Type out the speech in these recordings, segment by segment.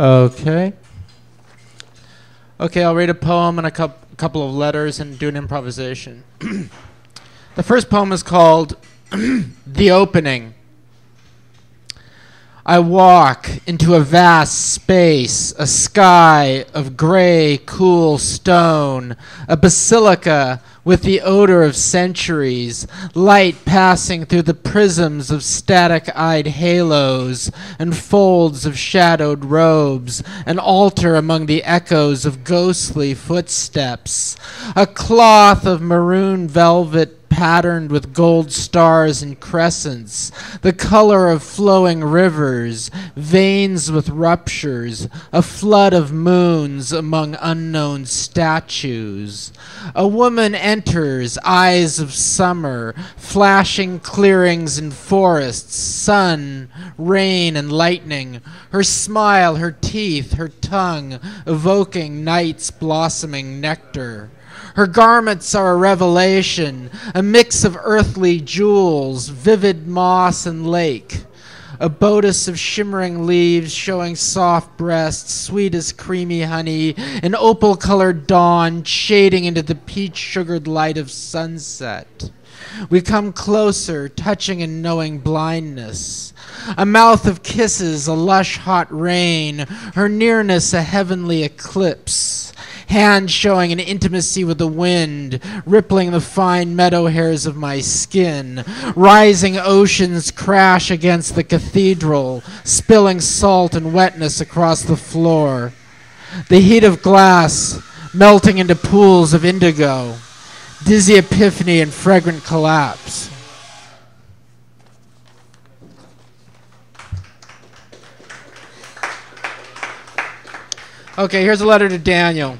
Okay. Okay, I'll read a poem and a coup couple of letters and do an improvisation. the first poem is called The Opening. I walk into a vast space, a sky of gray, cool stone, a basilica with the odor of centuries, light passing through the prisms of static eyed halos and folds of shadowed robes, an altar among the echoes of ghostly footsteps, a cloth of maroon velvet patterned with gold stars and crescents, the color of flowing rivers, veins with ruptures, a flood of moons among unknown statues. A woman enters, eyes of summer, flashing clearings and forests, sun, rain, and lightning, her smile, her teeth, her tongue, evoking night's blossoming nectar. Her garments are a revelation, a mix of earthly jewels, vivid moss and lake. A bodice of shimmering leaves showing soft breasts, sweet as creamy honey, an opal colored dawn shading into the peach sugared light of sunset. We come closer, touching and knowing blindness. A mouth of kisses, a lush hot rain, her nearness a heavenly eclipse hands showing an intimacy with the wind, rippling the fine meadow hairs of my skin. Rising oceans crash against the cathedral, spilling salt and wetness across the floor. The heat of glass melting into pools of indigo. Dizzy epiphany and fragrant collapse. Okay, here's a letter to Daniel.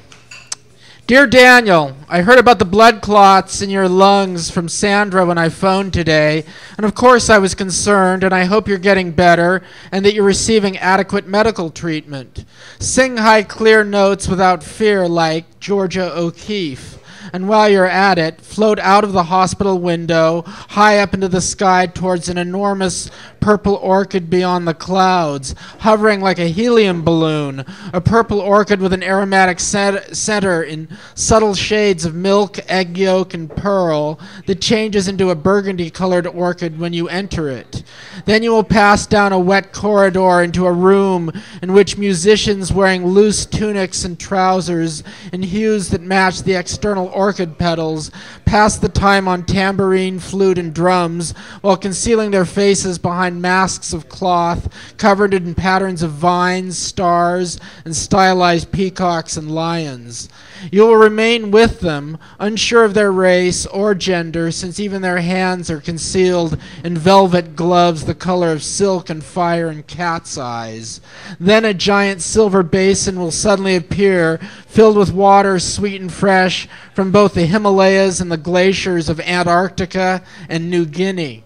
Dear Daniel, I heard about the blood clots in your lungs from Sandra when I phoned today, and of course I was concerned, and I hope you're getting better and that you're receiving adequate medical treatment. Sing high, clear notes without fear, like Georgia O'Keeffe and while you're at it, float out of the hospital window, high up into the sky towards an enormous purple orchid beyond the clouds, hovering like a helium balloon, a purple orchid with an aromatic center in subtle shades of milk, egg yolk, and pearl that changes into a burgundy colored orchid when you enter it. Then you will pass down a wet corridor into a room in which musicians wearing loose tunics and trousers in hues that match the external orchid petals pass the time on tambourine, flute, and drums while concealing their faces behind masks of cloth covered in patterns of vines, stars, and stylized peacocks and lions. You will remain with them, unsure of their race or gender, since even their hands are concealed in velvet gloves the color of silk and fire and cat's eyes. Then a giant silver basin will suddenly appear, filled with water sweet and fresh from both the Himalayas and the glaciers of Antarctica and New Guinea.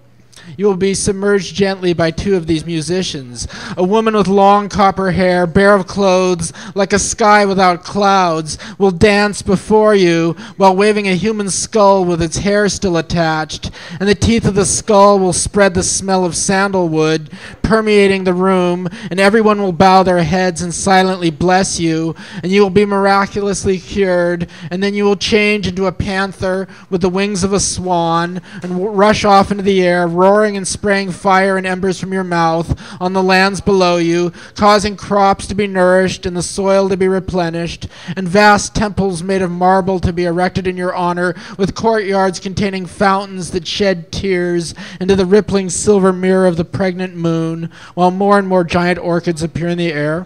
You will be submerged gently by two of these musicians. A woman with long copper hair, bare of clothes, like a sky without clouds, will dance before you while waving a human skull with its hair still attached, and the teeth of the skull will spread the smell of sandalwood, permeating the room, and everyone will bow their heads and silently bless you, and you will be miraculously cured, and then you will change into a panther with the wings of a swan and rush off into the air, roaring and spraying fire and embers from your mouth on the lands below you, causing crops to be nourished and the soil to be replenished, and vast temples made of marble to be erected in your honor, with courtyards containing fountains that shed tears into the rippling silver mirror of the pregnant moon, while more and more giant orchids appear in the air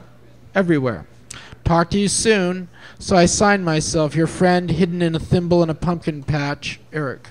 everywhere. Talk to you soon. So I sign myself, your friend hidden in a thimble in a pumpkin patch, Eric.